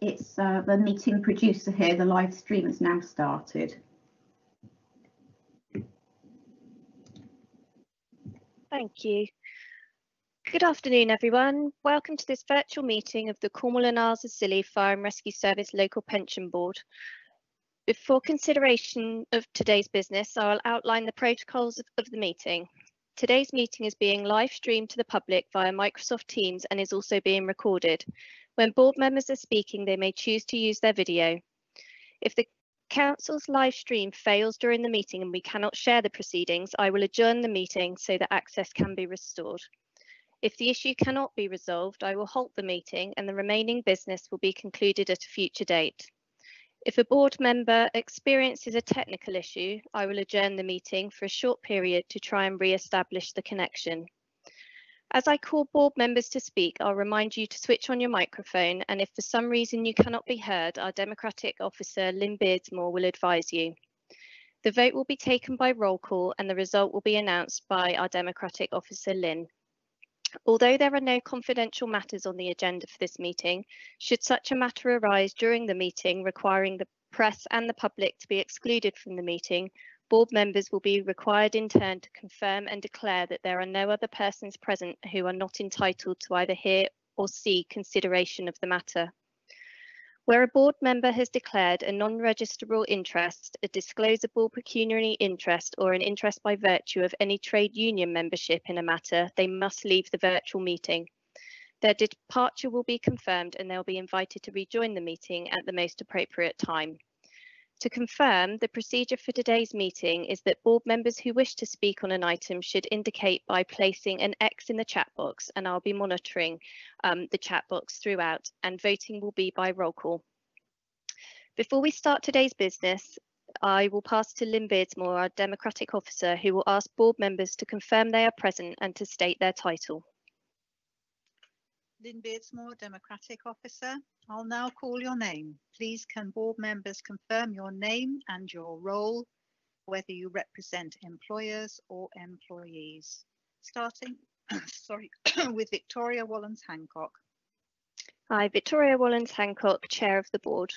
it's uh, the meeting producer here. The live stream has now started. Thank you. Good afternoon, everyone. Welcome to this virtual meeting of the Cornwall and Isles of Scilly Fire and Rescue Service Local Pension Board. Before consideration of today's business, I'll outline the protocols of, of the meeting. Today's meeting is being live streamed to the public via Microsoft Teams and is also being recorded. When board members are speaking, they may choose to use their video. If the Council's live stream fails during the meeting and we cannot share the proceedings, I will adjourn the meeting so that access can be restored. If the issue cannot be resolved, I will halt the meeting and the remaining business will be concluded at a future date. If a board member experiences a technical issue, I will adjourn the meeting for a short period to try and re-establish the connection. As I call board members to speak, I'll remind you to switch on your microphone and if for some reason you cannot be heard, our Democratic Officer Lynn Beardsmore will advise you. The vote will be taken by roll call and the result will be announced by our Democratic Officer Lynn. Although there are no confidential matters on the agenda for this meeting, should such a matter arise during the meeting requiring the press and the public to be excluded from the meeting, board members will be required in turn to confirm and declare that there are no other persons present who are not entitled to either hear or see consideration of the matter. Where a board member has declared a non-registrable interest, a disclosable pecuniary interest, or an interest by virtue of any trade union membership in a matter, they must leave the virtual meeting. Their departure will be confirmed and they'll be invited to rejoin the meeting at the most appropriate time. To confirm, the procedure for today's meeting is that board members who wish to speak on an item should indicate by placing an X in the chat box and I'll be monitoring um, the chat box throughout and voting will be by roll call. Before we start today's business, I will pass to Lynn Beardsmore, our Democratic Officer, who will ask board members to confirm they are present and to state their title. Lynn Beardsmore, Democratic Officer. I'll now call your name. Please can board members confirm your name and your role, whether you represent employers or employees. Starting, sorry, with Victoria Wallens Hancock. Hi, Victoria Wallens Hancock, Chair of the Board.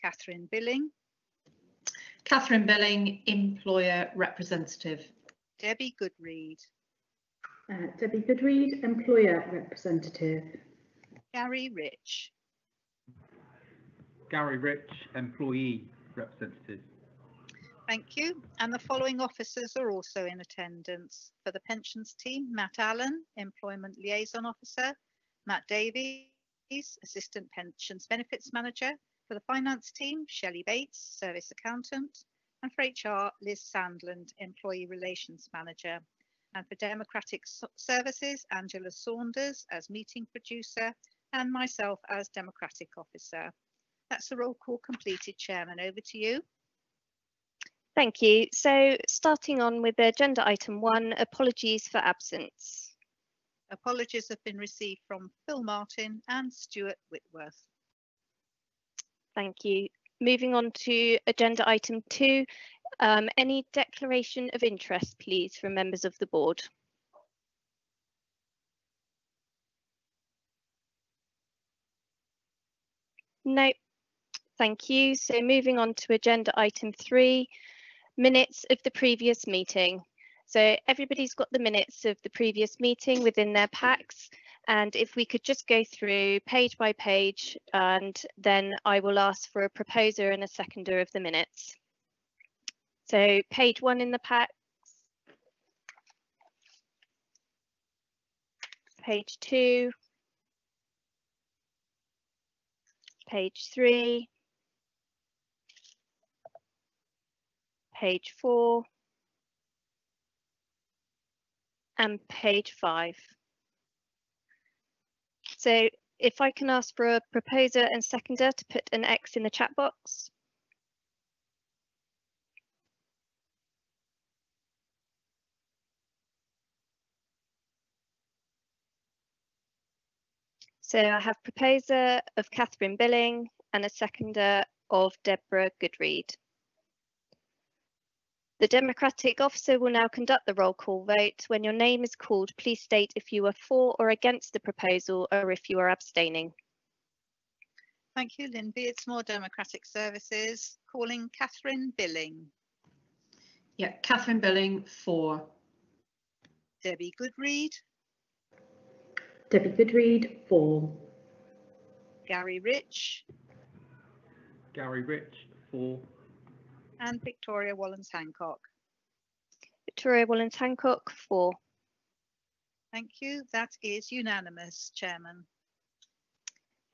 Catherine Billing. Catherine Billing, Employer Representative. Debbie Goodread. Uh, Debbie Goodread, Employer Representative. Gary Rich. Gary Rich, Employee Representative. Thank you. And the following officers are also in attendance. For the pensions team, Matt Allen, Employment Liaison Officer, Matt Davies, Assistant Pensions Benefits Manager, for the finance team, Shelley Bates, Service Accountant, and for HR, Liz Sandland, Employee Relations Manager. And for Democratic Services, Angela Saunders as Meeting Producer, and myself as Democratic Officer. That's the roll call completed, Chairman. Over to you. Thank you. So starting on with agenda item one, apologies for absence. Apologies have been received from Phil Martin and Stuart Whitworth. Thank you. Moving on to agenda item two, um, any declaration of interest, please, from members of the board? No, thank you. So moving on to agenda item three, minutes of the previous meeting. So everybody's got the minutes of the previous meeting within their packs. And if we could just go through page by page, and then I will ask for a proposer and a seconder of the minutes. So page one in the pack. Page two. Page three. Page four. And page five. So if I can ask for a proposer and seconder to put an X in the chat box. So I have proposer of Catherine Billing and a seconder of Deborah Goodread. The Democratic officer will now conduct the roll call vote. When your name is called, please state if you are for or against the proposal or if you are abstaining. Thank you, Lynn Beardsmore, Democratic Services. Calling Catherine Billing, Yeah, Catherine Billing, for. Debbie Goodread, Debbie Goodread, four. Gary Rich, Gary Rich, four. and Victoria Wallens Hancock. Victoria Wallens Hancock, four. Thank you. That is unanimous, Chairman.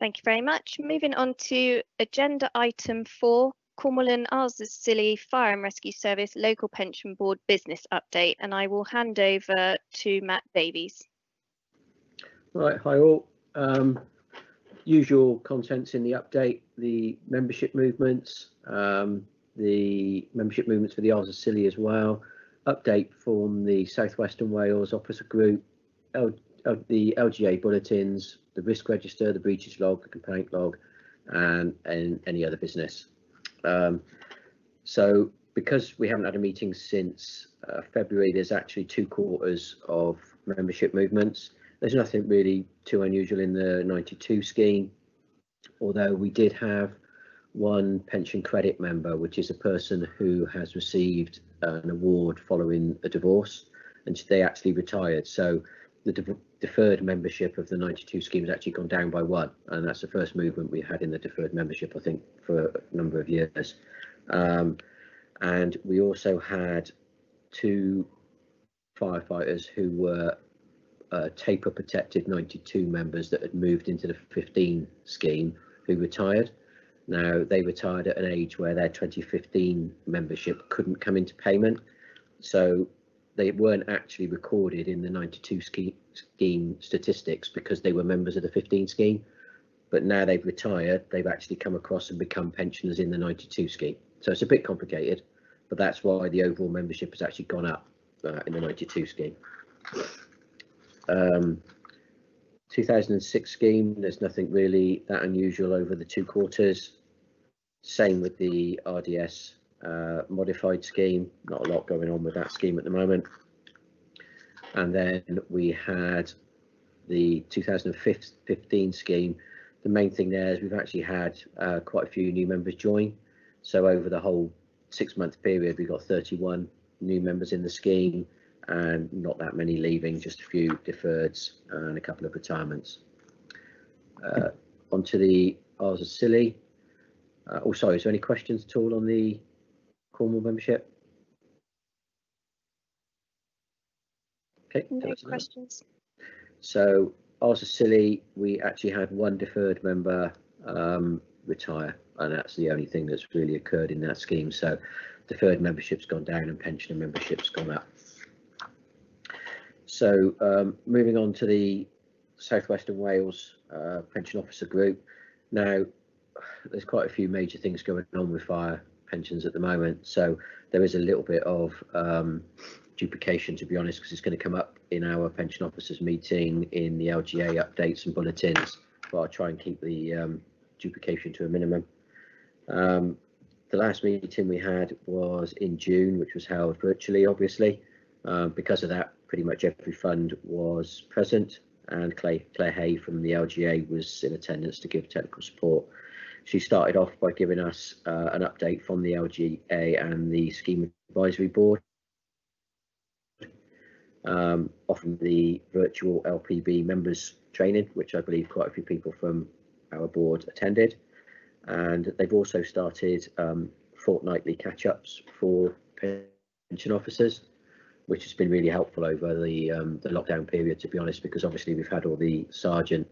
Thank you very much. Moving on to agenda item four, Cornwall and Isles of Scilly Fire and Rescue Service Local Pension Board Business Update, and I will hand over to Matt Davies. Right, hi all. Um, usual contents in the update, the membership movements, um, the membership movements for the Isles of Scilly as well, update from the Southwestern Wales Officer Group, L, L, the LGA bulletins, the risk register, the breaches log, the complaint log, and, and any other business. Um, so because we haven't had a meeting since uh, February, there's actually two quarters of membership movements. There's nothing really too unusual in the 92 scheme, although we did have one pension credit member, which is a person who has received an award following a divorce, and they actually retired. So the de deferred membership of the 92 scheme has actually gone down by one, and that's the first movement we had in the deferred membership, I think, for a number of years. Um, and we also had two firefighters who were uh, taper protected 92 members that had moved into the 15 scheme who retired. Now they retired at an age where their 2015 membership couldn't come into payment, so they weren't actually recorded in the 92 scheme, scheme statistics because they were members of the 15 scheme. But now they've retired, they've actually come across and become pensioners in the 92 scheme. So it's a bit complicated, but that's why the overall membership has actually gone up uh, in the 92 scheme. Um, 2006 scheme, there's nothing really that unusual over the two quarters. Same with the RDS uh, modified scheme, not a lot going on with that scheme at the moment. And then we had the 2015 scheme. The main thing there is we've actually had uh, quite a few new members join. So over the whole six month period, we got 31 new members in the scheme and not that many leaving, just a few deferreds and a couple of retirements. Uh, onto the Isles of Scilly. Uh, oh, sorry, is there any questions at all on the Cornwall membership? Okay, No tell us now. questions. So Isles of Scilly, we actually had one deferred member um, retire, and that's the only thing that's really occurred in that scheme. So deferred membership's gone down and pensioner membership's gone up. So um, moving on to the Southwestern Wales uh, Pension Officer Group. Now, there's quite a few major things going on with fire pensions at the moment. So there is a little bit of um, duplication, to be honest, because it's going to come up in our pension officers meeting in the LGA updates and bulletins. But I'll try and keep the um, duplication to a minimum. Um, the last meeting we had was in June, which was held virtually, obviously. Um, because of that, pretty much every fund was present and Claire, Claire Hay from the LGA was in attendance to give technical support. She started off by giving us uh, an update from the LGA and the Scheme Advisory Board, um, the virtual LPB members training, which I believe quite a few people from our board attended. And they've also started um, fortnightly catch-ups for pension officers which has been really helpful over the um, the lockdown period, to be honest, because obviously we've had all the Sargeant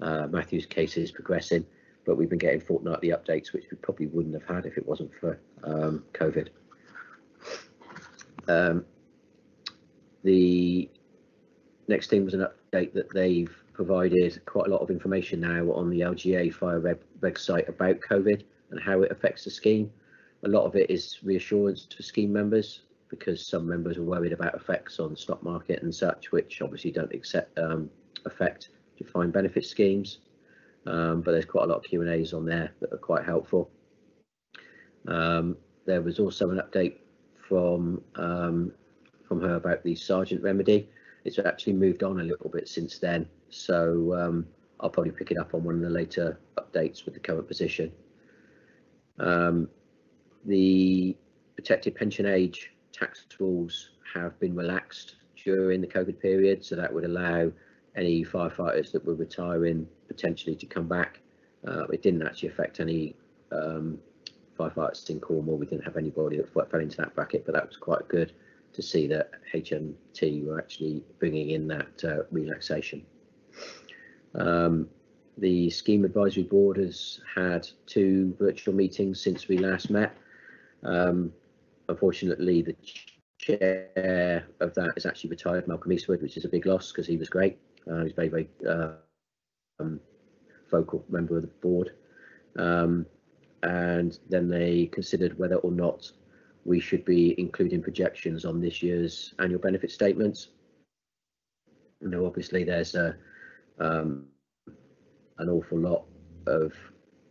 uh, Matthews cases progressing, but we've been getting fortnightly updates, which we probably wouldn't have had if it wasn't for um, COVID. Um, the next thing was an update that they've provided quite a lot of information now on the LGA Fire website about COVID and how it affects the scheme. A lot of it is reassurance for scheme members because some members are worried about effects on the stock market and such, which obviously don't accept, um, affect defined benefit schemes. Um, but there's quite a lot of Q and A's on there that are quite helpful. Um, there was also an update from um, from her about the Sargeant remedy. It's actually moved on a little bit since then. So um, I'll probably pick it up on one of the later updates with the current position. Um, the protected pension age tax rules have been relaxed during the COVID period, so that would allow any firefighters that were retiring potentially to come back. Uh, it didn't actually affect any um, firefighters in Cornwall. We didn't have anybody that fell into that bracket, but that was quite good to see that HMT were actually bringing in that uh, relaxation. Um, the scheme advisory board has had two virtual meetings since we last met. Um, unfortunately, the chair of that is actually retired, Malcolm Eastwood, which is a big loss because he was great. Uh, he's very, very uh, um, vocal member of the board. Um, and then they considered whether or not we should be including projections on this year's annual benefit statements. You know, obviously there's a um, an awful lot of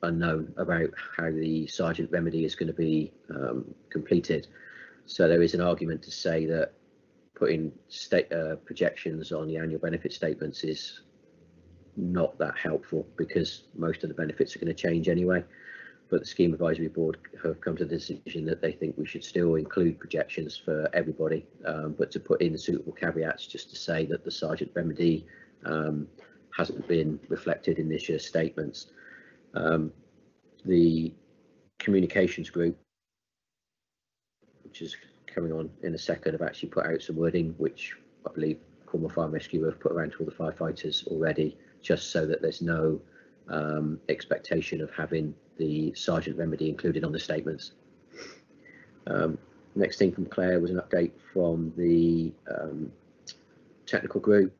unknown about how the Sargeant remedy is going to be um, completed. So there is an argument to say that putting state uh, projections on the annual benefit statements is not that helpful because most of the benefits are going to change anyway. But the scheme advisory board have come to the decision that they think we should still include projections for everybody, um, but to put in suitable caveats just to say that the Sargeant remedy um, hasn't been reflected in this year's statements. Um, the communications group, which is coming on in a second, have actually put out some wording, which I believe Cornwall Fire Rescue have put around to all the firefighters already, just so that there's no um, expectation of having the Sargeant remedy included on the statements. Um, next thing from Claire was an update from the um, technical group.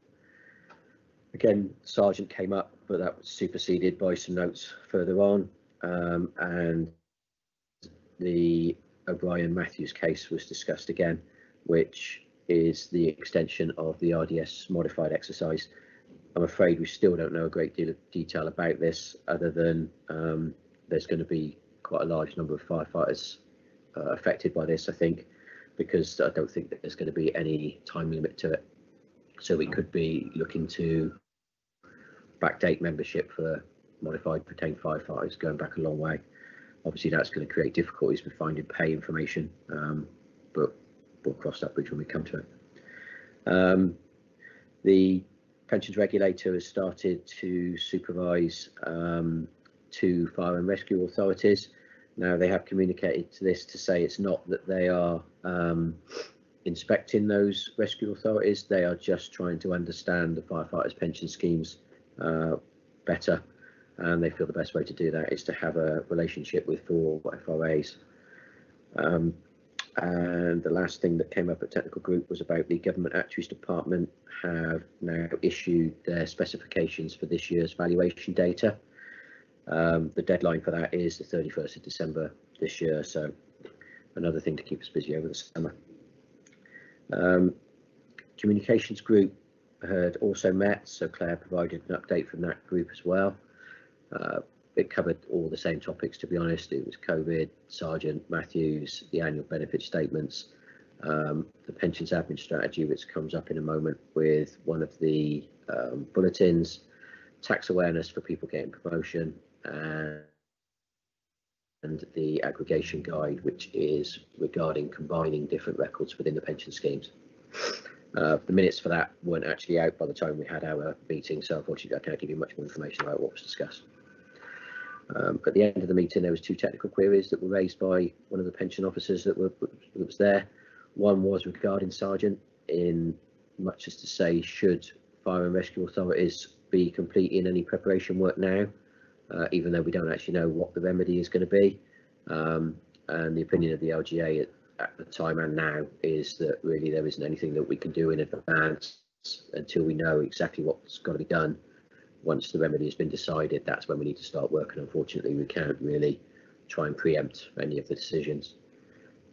Again, Sargeant came up, but that was superseded by some notes further on. Um, and the O'Brien Matthews case was discussed again, which is the extension of the RDS modified exercise. I'm afraid we still don't know a great deal of detail about this, other than um, there's going to be quite a large number of firefighters uh, affected by this, I think, because I don't think that there's going to be any time limit to it. So we could be looking to backdate membership for modified retained firefighters going back a long way. Obviously, that's going to create difficulties with finding pay information, um, but we'll cross that bridge when we come to it. Um, the pensions regulator has started to supervise um, two fire and rescue authorities. Now they have communicated to this to say it's not that they are um, inspecting those rescue authorities, they are just trying to understand the firefighters pension schemes uh, better and they feel the best way to do that is to have a relationship with four FRAs. Um, and the last thing that came up at technical group was about the government actuaries department have now issued their specifications for this year's valuation data. Um, the deadline for that is the 31st of December this year, so another thing to keep us busy over the summer. Um, communications group had also met, so Claire provided an update from that group as well. Uh, it covered all the same topics, to be honest. It was COVID, Sargeant Matthews, the annual benefit statements, um, the pensions admin strategy, which comes up in a moment with one of the um, bulletins, tax awareness for people getting promotion, and, and the aggregation guide, which is regarding combining different records within the pension schemes. Uh, the minutes for that weren't actually out by the time we had our meeting, so unfortunately I can't give you much more information about what was discussed. Um, at the end of the meeting, there was two technical queries that were raised by one of the pension officers that, were, that was there. One was regarding Sargeant, in much as to say, should fire and rescue authorities be completing any preparation work now, uh, even though we don't actually know what the remedy is going to be. Um, and the opinion of the LGA at, at the time and now is that really there isn't anything that we can do in advance until we know exactly what's got to be done once the remedy has been decided, that's when we need to start working. Unfortunately, we can't really try and preempt any of the decisions.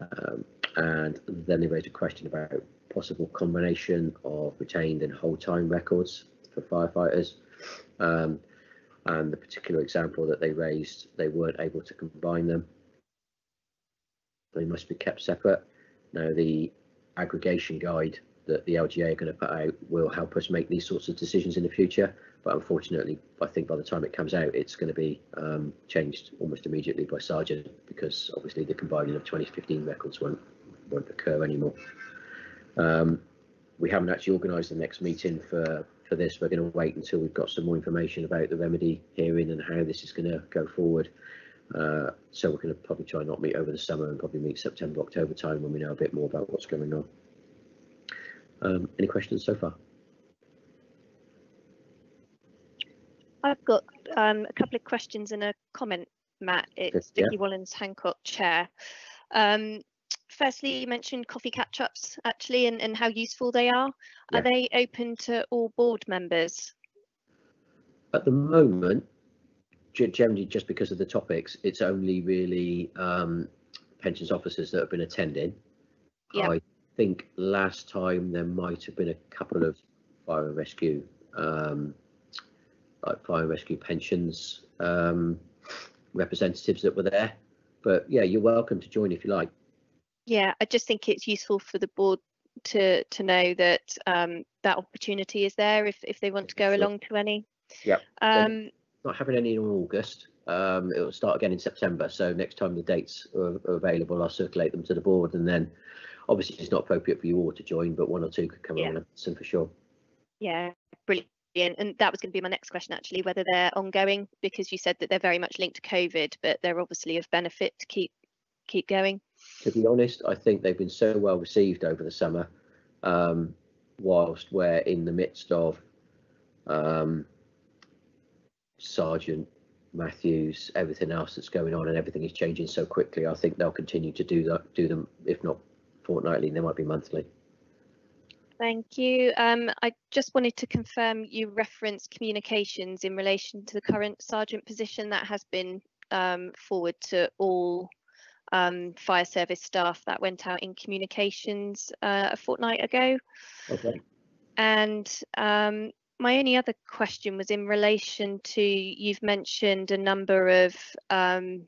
Um, and then they raised a question about possible combination of retained and whole time records for firefighters. Um, and the particular example that they raised, they weren't able to combine them. They must be kept separate. Now, the aggregation guide that the LGA are going to put out will help us make these sorts of decisions in the future. But unfortunately, I think by the time it comes out, it's going to be um, changed almost immediately by Sargeant because obviously the combining of 2015 records won't won't occur anymore. Um, we haven't actually organised the next meeting for for this. We're going to wait until we've got some more information about the remedy hearing and how this is going to go forward. Uh, so we're going to probably try not meet over the summer and probably meet September, October time when we know a bit more about what's going on. Um, any questions so far? I've got um, a couple of questions and a comment, Matt. It's yeah. Vicky Wallens Hancock, Chair. Um, firstly, you mentioned coffee catch-ups actually and, and how useful they are. Yeah. Are they open to all board members? At the moment, generally just because of the topics, it's only really um, pensions officers that have been attending. Yeah. I think last time there might have been a couple of fire and rescue, um, like fire and rescue pensions um, representatives that were there. But yeah, you're welcome to join if you like. Yeah, I just think it's useful for the board to to know that um, that opportunity is there if if they want to go Sure. along to any. Yeah. Um, Not having any in August. Um, it'll start again in September. So next time the dates are, are available, I'll circulate them to the board, and then obviously it's not appropriate for you all to join, but one or two could come Yeah. along and listen for sure. yeah, brilliant. And that was going to be my next question actually, whether they're ongoing because you said that they're very much linked to COVID, but they're obviously of benefit to keep keep going. To be honest, I think they've been so well received over the summer, um, whilst we're in the midst of um, Sargeant Matthews, everything else that's going on, and everything is changing so quickly. I think they'll continue to do that, do them, if not fortnightly, they might be monthly. Thank you. Um, I just wanted to confirm you referenced communications in relation to the current Sargeant position that has been um, forward to all um, fire service staff that went out in communications uh, a fortnight ago. Okay. And um, my only other question was in relation to you've mentioned a number of um,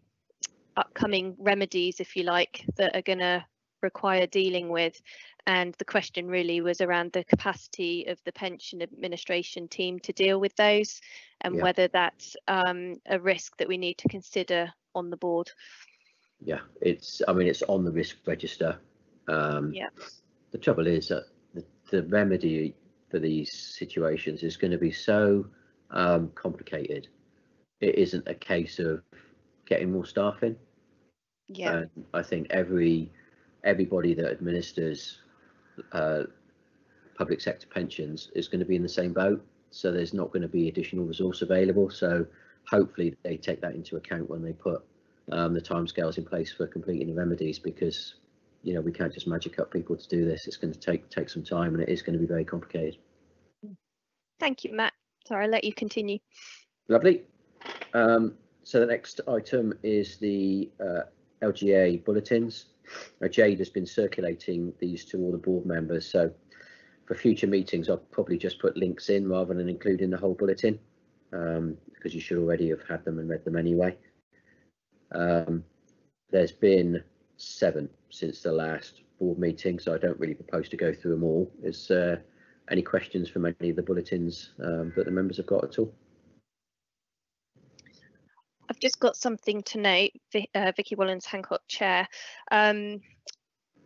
upcoming remedies, if you like, that are going to require dealing with. And the question really was around the capacity of the pension administration team to deal with those and Yeah. whether that's um, a risk that we need to consider on the board. Yeah, it's, I mean, it's on the risk register. Um, Yeah. The trouble is that the, the remedy for these situations is going to be so um, complicated. It isn't a case of getting more staff in. Yeah, And I think every, everybody that administers uh, public sector pensions is going to be in the same boat. So there's not going to be additional resource available. So hopefully they take that into account when they put um, the timescales in place for completing the remedies because you know we can't just magic up people to do this. It's going to take take some time and it is going to be very complicated. thank you, Matt. Sorry, I'll let you continue. Lovely. Um, so the next item is the uh, LGA bulletins. Uh, Jade has been circulating these to all the board members. So for future meetings, I'll probably just put links in rather than including the whole bulletin um, because you should already have had them and read them anyway. Um, there's been seven since the last board meeting, so I don't really propose to go through them all. Is there any questions from any of the bulletins um, that the members have got at all? I've just got something to note, uh, Vicky Wallens Hancock Chair. Um,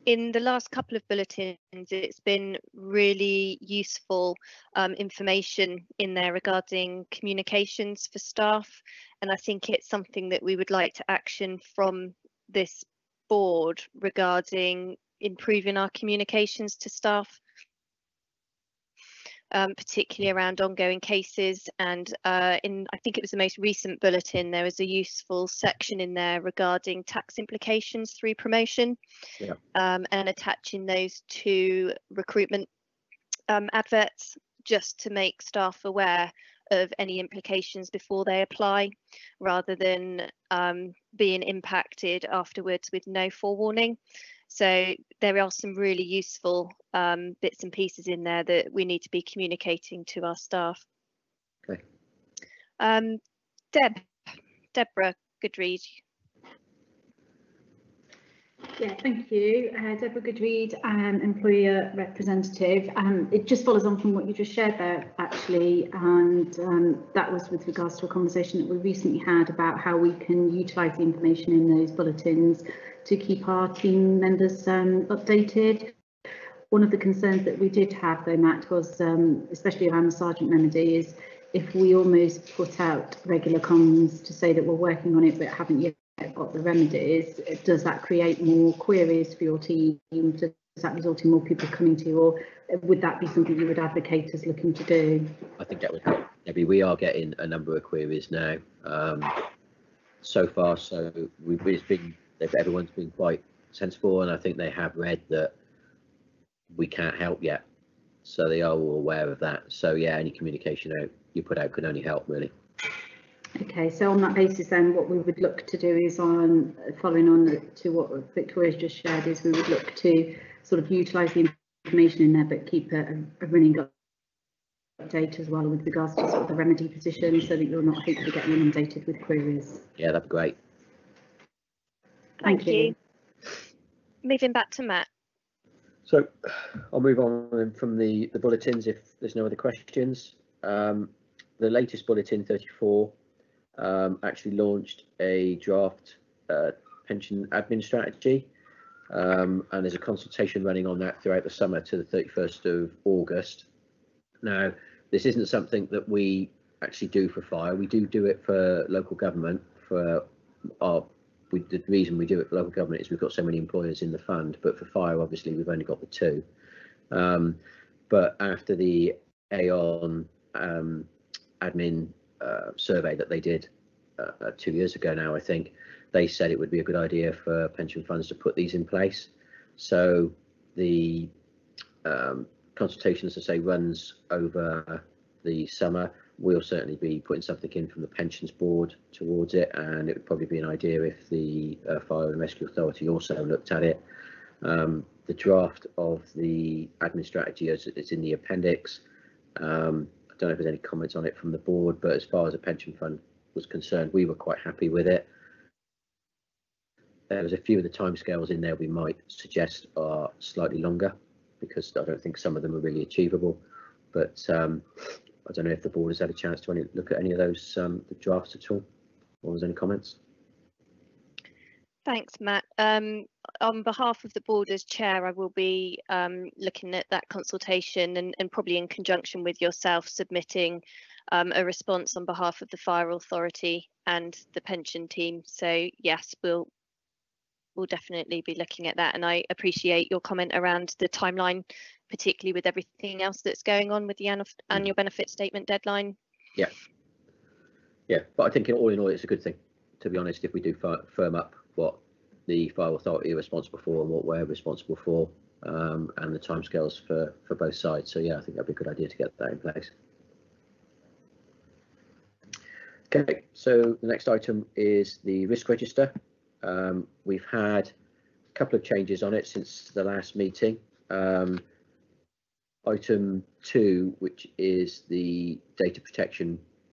in the last couple of bulletins, it's been really useful um, information in there regarding communications for staff. And I think it's something that we would like to action from this board regarding improving our communications to staff um, particularly around ongoing cases. And uh, in, I think it was the most recent bulletin, there was a useful section in there regarding tax implications through promotion Yeah. um, and attaching those to recruitment um, adverts just to make staff aware of any implications before they apply rather than um, being impacted afterwards with no forewarning. So there are some really useful um, bits and pieces in there that we need to be communicating to our staff. Okay. Um, Deb, Deborah Goodread. Yeah, thank you. Uh, Deborah Goodread, um, employer representative. Um, it just follows on from what you just shared there, actually, and um, that was with regards to a conversation that we recently had about how we can utilise the information in those bulletins to keep our team members um, updated. One of the concerns that we did have, though, Matt, was um, especially around the Sargeant remedy, is if we almost put out regular comms to say that we're working on it but haven't yet got the remedies, does that create more queries for your team? Does that result in more people coming to you, or would that be something you would advocate us looking to do? I think that would help. Maybe we are getting a number of queries now. Um, so far, so we've it's been everyone's been quite sensible, and I think they have read that we can't help yet. So they are all aware of that. So yeah, any communication out you put out can only help really. Okay, so on that basis then what we would look to do is on following on to what Victoria's just shared is we would look to sort of utilise the information in there but keep a, a running update as well with regards to sort of the remedy position so that you're not hopefully getting inundated with queries. Yeah, that'd be great. Thank, Thank you. Moving back to Matt. So I'll move on from the, the bulletins if there's no other questions. Um, the latest bulletin 34 um, actually launched a draft uh, pension admin strategy um, and there's a consultation running on that throughout the summer to the 31st of August. Now, this isn't something that we actually do for fire. We do do it for local government. For our, we, the reason we do it for local government is we've got so many employers in the fund. But for fire, obviously, we've only got the two. Um, but after the Aon um, admin uh, survey that they did uh, two years ago now, I think, they said it would be a good idea for pension funds to put these in place. So the um, consultation, as I say, runs over the summer. We'll certainly be putting something in from the pensions board towards it, and it would probably be an idea if the uh, Fire and Rescue Authority also looked at it. Um, the draft of the admin strategy is, is in the appendix. Um, I don't know if there's any comments on it from the board, but as far as a pension fund was concerned, we were quite happy with it. There was a few of the timescales in there we might suggest are slightly longer because I don't think some of them are really achievable. But um, I don't know if the board has had a chance to any, look at any of those um, drafts at all, or was any comments? Thanks, Matt. Um, on behalf of the board as chair, I will be um, looking at that consultation and, and, probably in conjunction with yourself submitting um, a response on behalf of the fire authority and the pension team. So yes, we'll we'll definitely be looking at that. And I appreciate your comment around the timeline, particularly with everything else that's going on with the annual, benefit statement deadline. Yeah. Yeah, but I think all in all, it's a good thing, to be honest, if we do firm up what the fire authority are responsible for and what we're responsible for um, and the timescales for, for both sides. So yeah, I think that'd be a good idea to get that in place. Okay, so the next item is the risk register. Um, we've had a couple of changes on it since the last meeting. Um, item two, which is the data protection